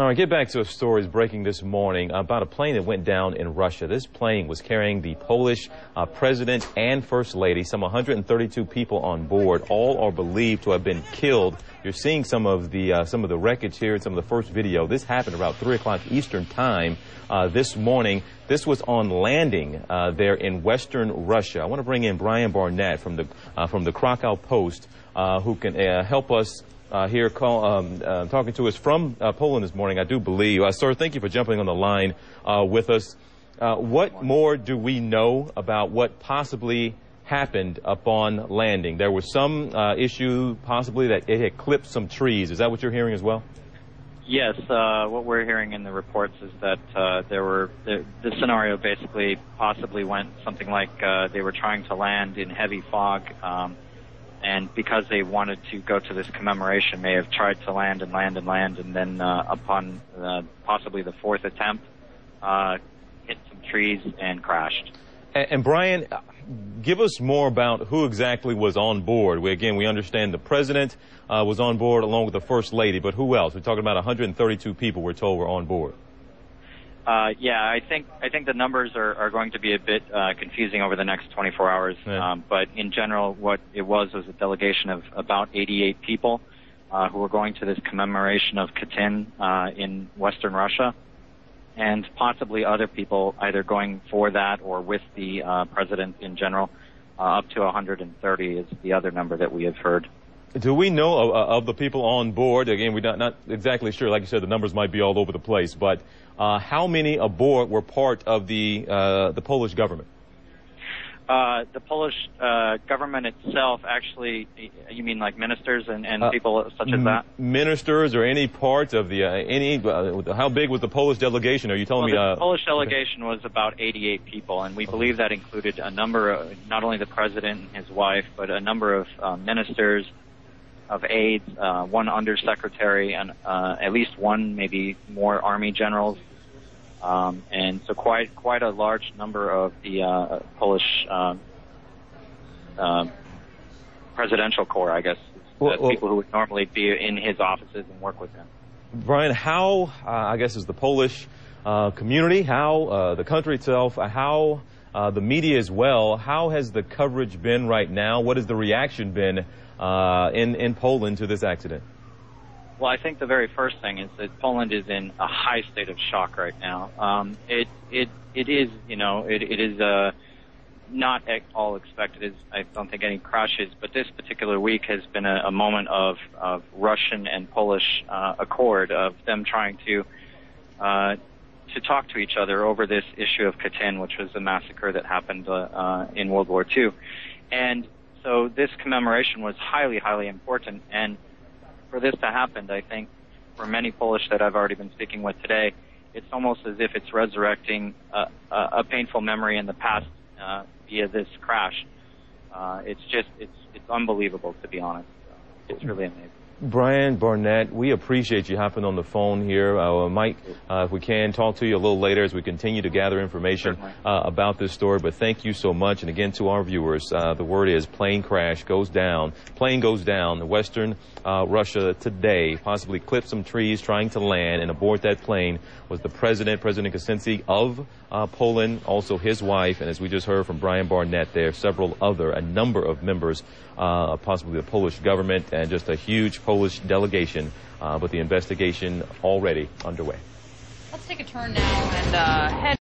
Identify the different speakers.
Speaker 1: All right, get back to a story breaking this morning about a plane that went down in Russia. This plane was carrying the Polish uh, president and first lady, some 132 people on board. All are believed to have been killed. You're seeing some of the uh, some of the wreckage here and some of the first video. This happened about 3 o'clock Eastern time uh, this morning. This was on landing uh, there in western Russia. I want to bring in Brian Barnett from the uh, from the Krakow Post, uh, who can help us uh, here call, um, uh, talking to us from uh, Poland this morning, I do believe. Uh, sir, thank you for jumping on the line uh, with us. Uh, what more do we know about what possibly happened upon landing? There was some issue possibly that it had clipped some trees. Is that what you're hearing as well?
Speaker 2: Yes, what we're hearing in the reports is that there were the, scenario basically possibly went something like they were trying to land in heavy fog. Um, and because they wanted to go to this commemoration, may have tried to land and land and land, and then uh, upon uh, possibly the fourth attempt, uh, hit some trees and crashed.
Speaker 1: And, and, Brian, give us more about who exactly was on board. We, again, we understand the president uh, was on board along with the first lady, but who else? We're talking about 132 people. We're told were on board.
Speaker 2: Uh, yeah, I think I think the numbers are, are going to be a bit uh, confusing over the next 24 hours. Yeah. Um, but in general, what it was was a delegation of about 88 people uh, who were going to this commemoration of Katyn uh, in Western Russia, and possibly other people either going for that or with the uh, president in general. Uh, up to 130 is the other number that we have heard.
Speaker 1: Do we know of, uh, of, the people on board? Again, we're not, not, exactly sure. Like you said, the numbers might be all over the place. But uh, how many aboard were part of the uh, the Polish government?
Speaker 2: Uh, the Polish uh, government itself, actually, you mean like ministers and, and uh, people such as that?
Speaker 1: Ministers or any part of the any? how big was the Polish delegation? Are you telling
Speaker 2: well,
Speaker 1: me?
Speaker 2: The Polish delegation was about 88 people, and we believe that included a number of not only the president and his wife, but a number of ministers of aides, uh, one undersecretary, and uh, at least one, maybe more army generals, um, and so quite quite a large number of the uh, Polish uh, uh, presidential corps, I guess, well, well, people who would normally be in his offices and work with him.
Speaker 1: Brian, how uh, I guess is the Polish community, how the country itself, how uh, the media as well. How has the coverage been right now? What has the reaction been uh, in in Poland to this accident?
Speaker 2: Well, I think the very first thing is that Poland is in a high state of shock right now. Um, it it it is you know it it is uh, not at all expected. I don't think any crashes, but this particular week has been a, a moment of of Russian and Polish uh, accord of them trying to uh, to talk to each other over this issue of Katyn, which was a massacre that happened uh, uh, in World War II. And so this commemoration was highly, highly important. And for this to happen, I think for many Polish that I've already been speaking with today, it's almost as if it's resurrecting a, a, a painful memory in the past uh, via this crash. Uh, it's just, it's, it's unbelievable to be honest. It's really amazing.
Speaker 1: Brian Barnett, we appreciate you hopping on the phone here. Uh, Mike, uh, if we can, talk to you a little later as we continue to gather information uh, about this story. But thank you so much. And again, to our viewers, uh, the word is plane crash goes down. Plane goes down. Western uh, Russia today possibly clipped some trees trying to land, and aboard that plane was the president, President Kaczynski of uh, Poland, also his wife, and as we just heard from Brian Barnett, there several other, a number of members, possibly the Polish government, and just a huge Polish delegation, uh, but the investigation already underway.
Speaker 3: Let's take a turn now and uh, head.